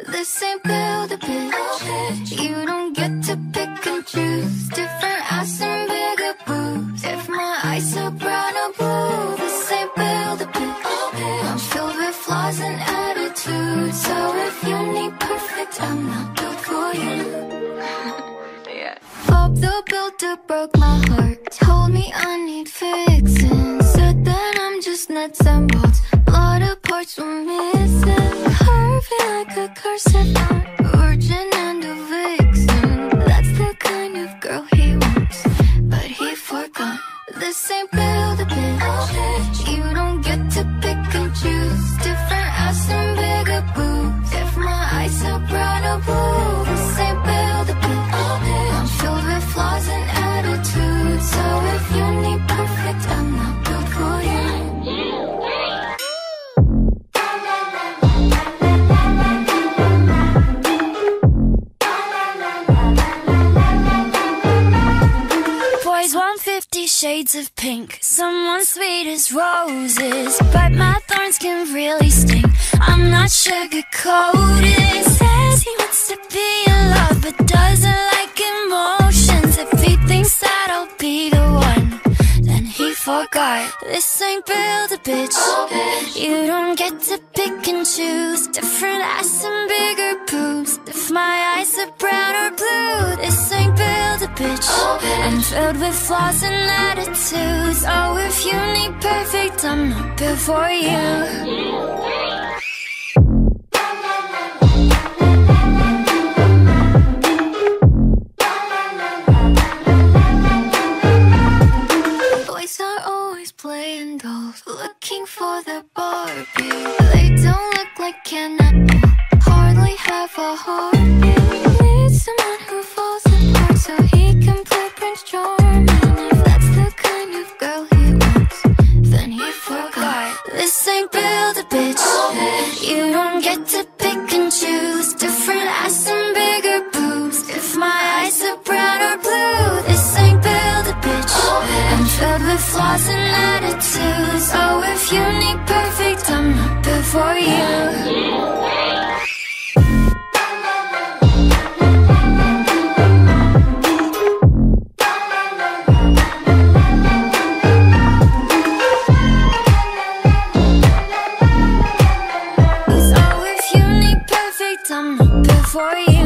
This ain't build a bitch. You don't get to pick and choose. Different ass and bigger boobs. If my eyes are brown or blue, this ain't build a bitch. I'm filled with flaws and attitudes. So if you need perfect, I'm not built for you. Yeah. Bob the Builder broke my heart. Told me I need fixing. Said that I'm just nuts and bolts. Lot of parts were missing. A cursive art. Virgin and a vixen. That's the kind of girl he wants. But he forgot. This ain't build a bitch. You don't shades of pink. Someone sweet as roses. But my thorns can really sting. I'm not sugar-coated. Says he wants to be in love, but doesn't like emotions. If he thinks that I'll be the one, then he forgot. This ain't build a bitch. You don't get to pick and choose. Different ass and Oh, bitch. I'm filled with flaws and attitudes. Oh, if you need perfect, I'm not built for you. Boys are always playing dolls, looking for the Barbie. They don't look like Ken hardly have a heartbeat. flaws and attitudes. Oh, if you need perfect, I'm not before for you. Oh, for you